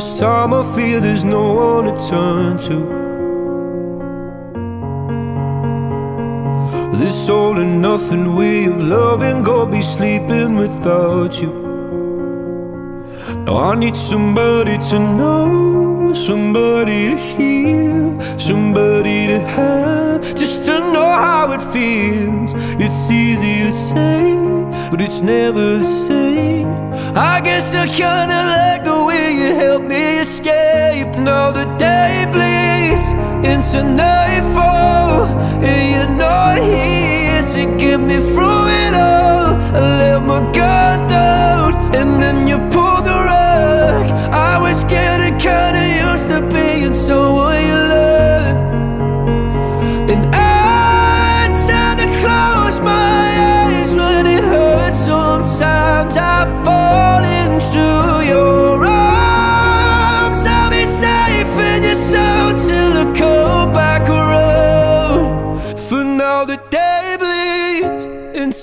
this time I feel there's no one to turn to. This all and nothing way of loving, go be sleeping without you. Now I need somebody to know, somebody to hear, somebody to have, just to know how it feels. It's easy to say, but it's never the same. I guess I kinda like help me escape. Now the day bleeds into nightfall, and you're not here to get me through it all. I let my guard down, and then you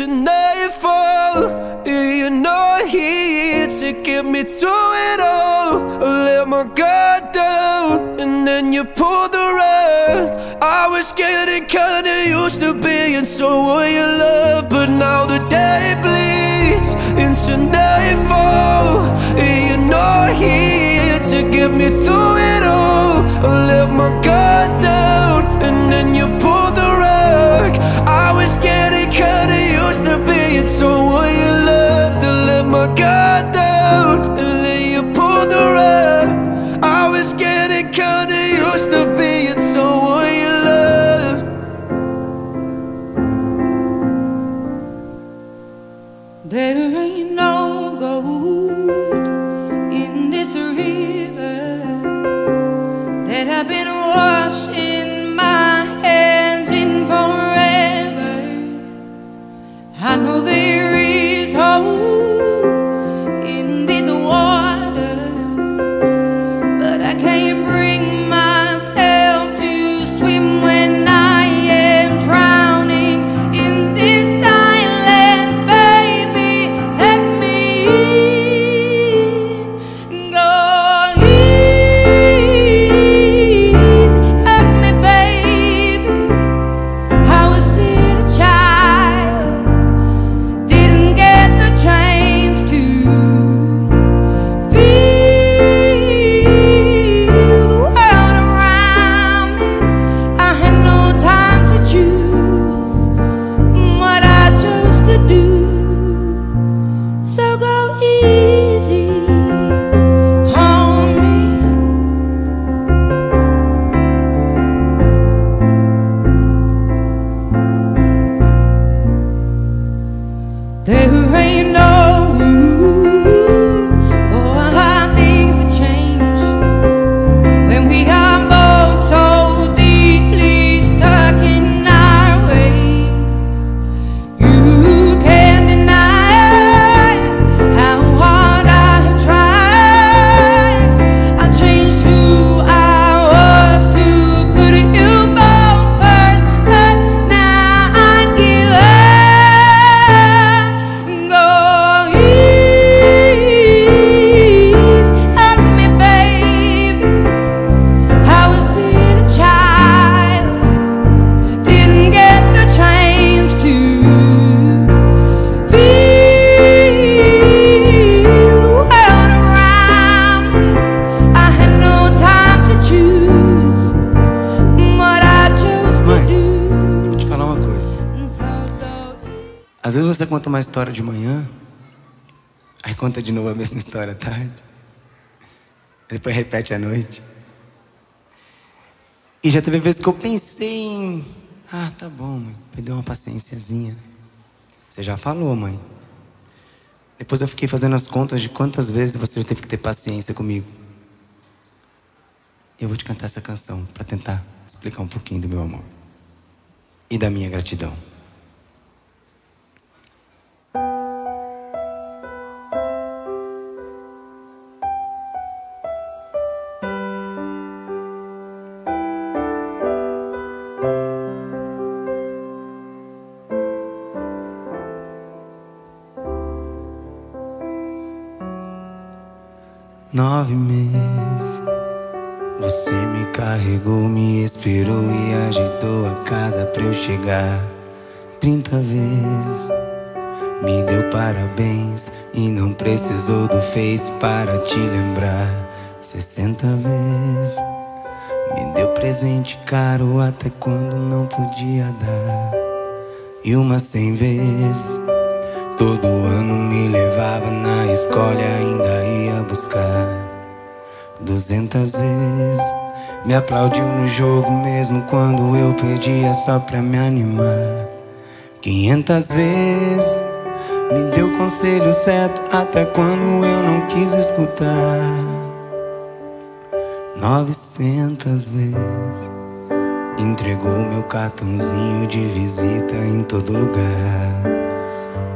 into nightfall. and You're not here to get me through it all. I let my guard down, and then you pulled the rug. I was getting kinda used to being someone you love, but now the day bleeds into nightfall. You're not here to get me through it all. I let my guard down, and then you My guard down, and then you pulled the rug. I was getting kinda used to being someone you loved. There ain't no gold in this river that I've been washing você conta uma história de manhã, aí conta de novo a mesma história à tarde, depois repete à noite. E já teve vezes que eu pensei em. Ah, tá bom, mãe. Perdeu uma paciênciazinha. Você já falou, mãe. Depois eu fiquei fazendo as contas de quantas vezes você já teve que ter paciência comigo. Eu vou te cantar essa canção para tentar explicar um pouquinho do meu amor e da minha gratidão. Nove meses você me carregou, me esperou e agitou a casa pra eu chegar. Trinta vezes me deu parabéns e não precisou do Face para te lembrar. Sessenta vezes me deu presente caro até quando não podia dar. E uma cem vezes todo ano me levava na escola e ainda ia buscar. Duzentas vezes me aplaudiu no jogo mesmo quando eu perdia só pra me animar. Quinhentas vezes me deu conselho certo até quando eu não quis escutar. Novecentas vezes entregou meu cartãozinho de visita em todo lugar.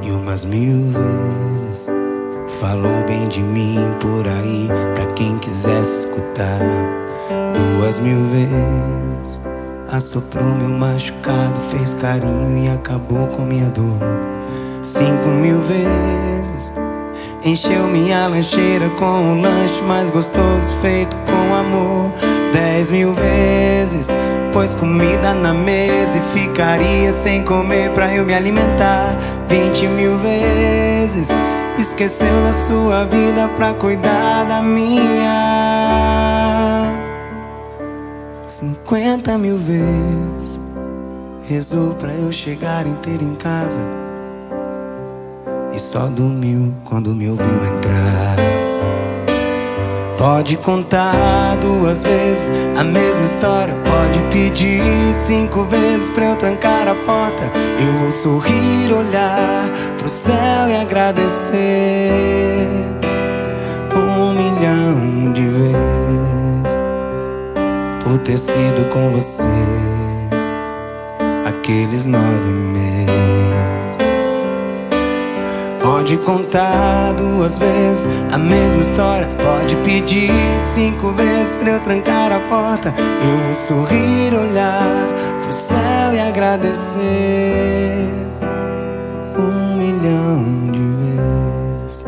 E umas mil vezes Falou bem de mim por aí, pra quem quisesse escutar. Duas mil vezes assoprou meu machucado, fez carinho e acabou com minha dor. Cinco mil vezes encheu minha lancheira com o lanche mais gostoso feito com amor. Dez mil vezes pôs comida na mesa e ficaria sem comer pra eu me alimentar. Vinte mil vezes Esqueceu da sua vida pra cuidar da minha. Cinquenta mil vezes rezou pra eu chegar inteiro em casa. E só dormiu quando me ouviu entrar. Pode contar duas vezes a mesma história. Pode pedir cinco vezes pra eu trancar a porta. Eu vou sorrir, olhar pro céu e agradecer um milhão de vezes por ter sido com você aqueles nove meses. Pode contar duas vezes a mesma história. Pode pedir cinco vezes pra eu trancar a porta. Eu vou sorrir, olhar pro céu e agradecer um milhão de vezes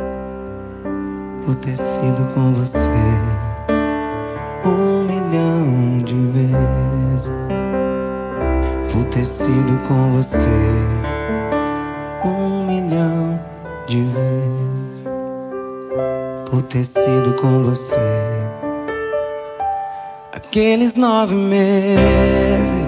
por ter sido com você. Um milhão de vezes por ter sido com você. Ter sido com você aqueles nove meses.